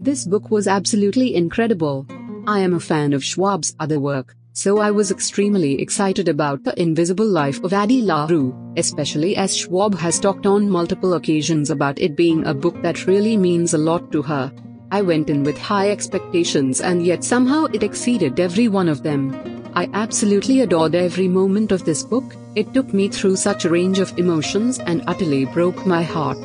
This book was absolutely incredible. I am a fan of Schwab's other work, so I was extremely excited about The Invisible Life of Addie LaRue, especially as Schwab has talked on multiple occasions about it being a book that really means a lot to her. I went in with high expectations and yet somehow it exceeded every one of them. I absolutely adored every moment of this book, it took me through such a range of emotions and utterly broke my heart.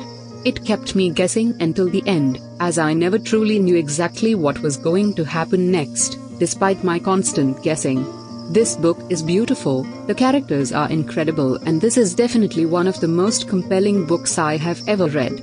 It kept me guessing until the end, as I never truly knew exactly what was going to happen next, despite my constant guessing. This book is beautiful, the characters are incredible, and this is definitely one of the most compelling books I have ever read.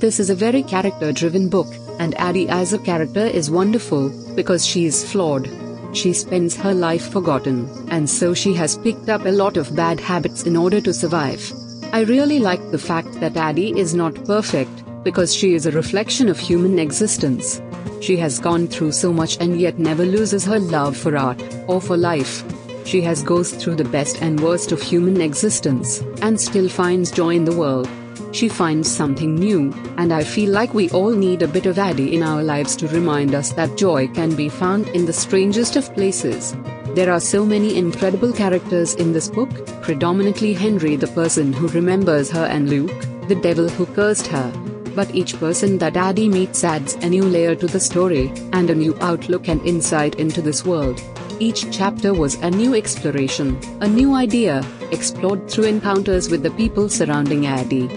This is a very character driven book, and Addie as a character is wonderful, because she is flawed. She spends her life forgotten, and so she has picked up a lot of bad habits in order to survive. I really like the fact that Addie is not perfect, because she is a reflection of human existence. She has gone through so much and yet never loses her love for art, or for life. She has goes through the best and worst of human existence, and still finds joy in the world. She finds something new, and I feel like we all need a bit of Addie in our lives to remind us that joy can be found in the strangest of places. There are so many incredible characters in this book, predominantly Henry the person who remembers her and Luc, the devil who cursed her. But each person that Addie meets adds a new layer to the story, and a new outlook and insight into this world. Each chapter was a new exploration, a new idea, explored through encounters with the people surrounding Addie.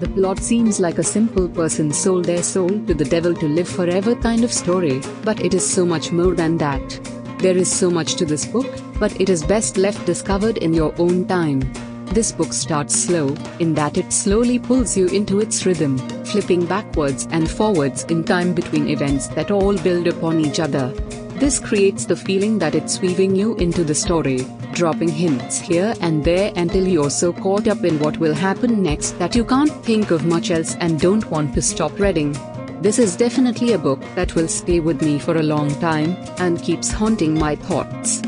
The plot seems like a simple person sold their soul to the devil to live forever kind of story, but it is so much more than that. There is so much to this book, but it is best left discovered in your own time. This book starts slow, in that it slowly pulls you into its rhythm, flipping backwards and forwards in time between events that all build upon each other. This creates the feeling that it's weaving you into the story, dropping hints here and there until you're so caught up in what will happen next that you can't think of much else and don't want to stop reading. This is definitely a book that will stay with me for a long time and keeps haunting my thoughts.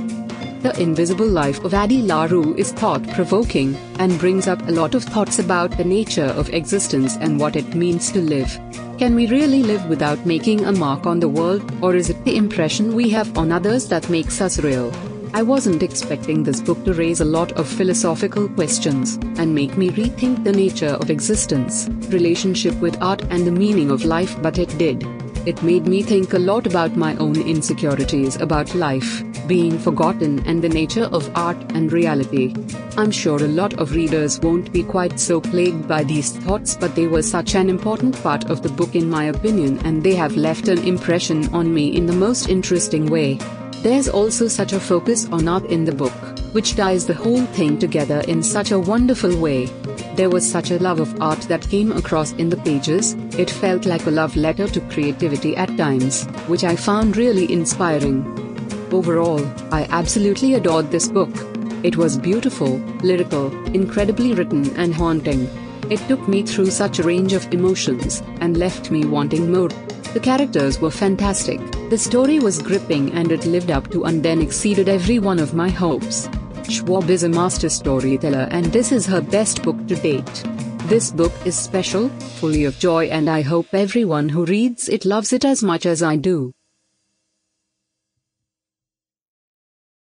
The Invisible Life of Addie LaRue is thought provoking and brings up a lot of thoughts about the nature of existence and what it means to live. Can we really live without making a mark on the world, or is it the impression we have on others that makes us real? I wasn't expecting this book to raise a lot of philosophical questions and make me rethink the nature of existence, relationship with art, and the meaning of life, but it did. It made me think a lot about my own insecurities about life, being forgotten, and the nature of art and reality. I'm sure a lot of readers won't be quite so plagued by these thoughts, but they were such an important part of the book, in my opinion, and they have left an impression on me in the most interesting way. There's also such a focus on art in the book, which ties the whole thing together in such a wonderful way. There was such a love of art that came across in the pages, it felt like a love letter to creativity at times, which I found really inspiring. Overall, I absolutely adored this book. It was beautiful, lyrical, incredibly written, and haunting. It took me through such a range of emotions and left me wanting more. The characters were fantastic, the story was gripping and it lived up to and then exceeded every one of my hopes. Schwab is a master storyteller and this is her best book to date. This book is special, full of joy and I hope everyone who reads it loves it as much as I do.